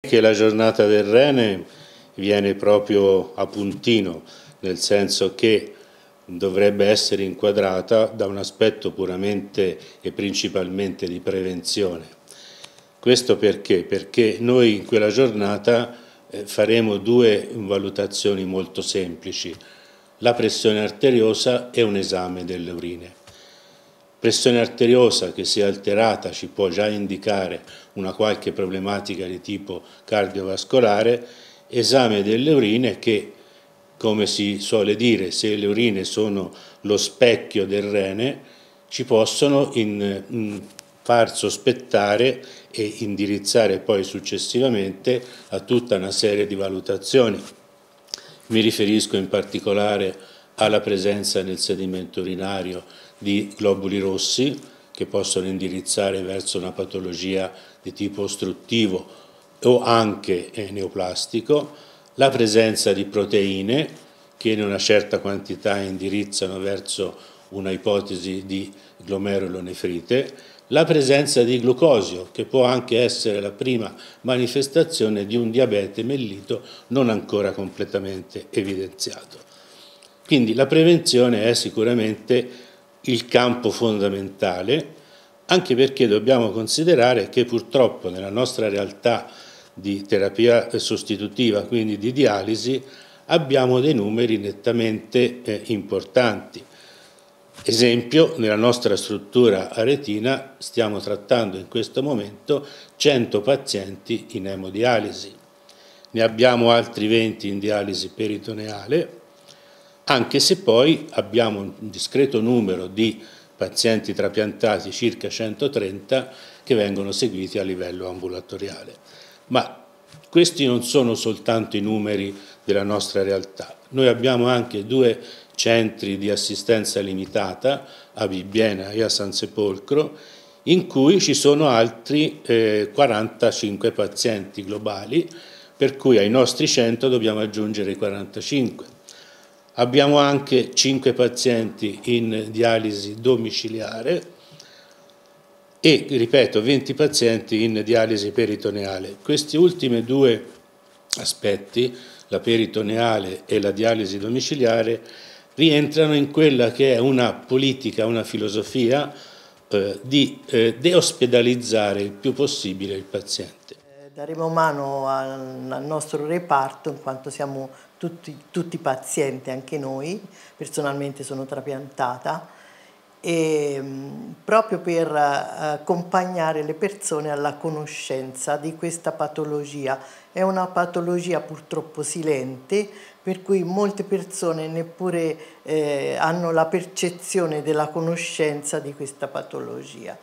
Che la giornata del Rene viene proprio a puntino, nel senso che dovrebbe essere inquadrata da un aspetto puramente e principalmente di prevenzione. Questo perché? Perché noi in quella giornata eh, faremo due valutazioni molto semplici, la pressione arteriosa e un esame delle urine. Pressione arteriosa che sia alterata ci può già indicare una qualche problematica di tipo cardiovascolare, esame delle urine che, come si suole dire, se le urine sono lo specchio del rene, ci possono in, in far sospettare e indirizzare poi successivamente a tutta una serie di valutazioni. Mi riferisco in particolare alla presenza nel sedimento urinario di globuli rossi che possono indirizzare verso una patologia di tipo ostruttivo o anche eh, neoplastico, la presenza di proteine che in una certa quantità indirizzano verso una ipotesi di glomerulonefrite, la presenza di glucosio, che può anche essere la prima manifestazione di un diabete mellito non ancora completamente evidenziato. Quindi la prevenzione è sicuramente il campo fondamentale, anche perché dobbiamo considerare che purtroppo nella nostra realtà di terapia sostitutiva, quindi di dialisi, abbiamo dei numeri nettamente eh, importanti. Esempio, nella nostra struttura aretina stiamo trattando in questo momento 100 pazienti in emodialisi. Ne abbiamo altri 20 in dialisi peritoneale, anche se poi abbiamo un discreto numero di pazienti trapiantati, circa 130, che vengono seguiti a livello ambulatoriale. Ma questi non sono soltanto i numeri della nostra realtà. Noi abbiamo anche due centri di assistenza limitata, a Bibbiena e a San Sepolcro, in cui ci sono altri eh, 45 pazienti globali, per cui ai nostri 100 dobbiamo aggiungere i 45. Abbiamo anche 5 pazienti in dialisi domiciliare e, ripeto, 20 pazienti in dialisi peritoneale. Questi ultimi due aspetti, la peritoneale e la dialisi domiciliare, rientrano in quella che è una politica, una filosofia eh, di eh, deospedalizzare il più possibile il paziente. Eh, daremo mano al, al nostro reparto in quanto siamo tutti, tutti pazienti, anche noi, personalmente sono trapiantata, e, proprio per uh, accompagnare le persone alla conoscenza di questa patologia. È una patologia purtroppo silente, per cui molte persone neppure eh, hanno la percezione della conoscenza di questa patologia.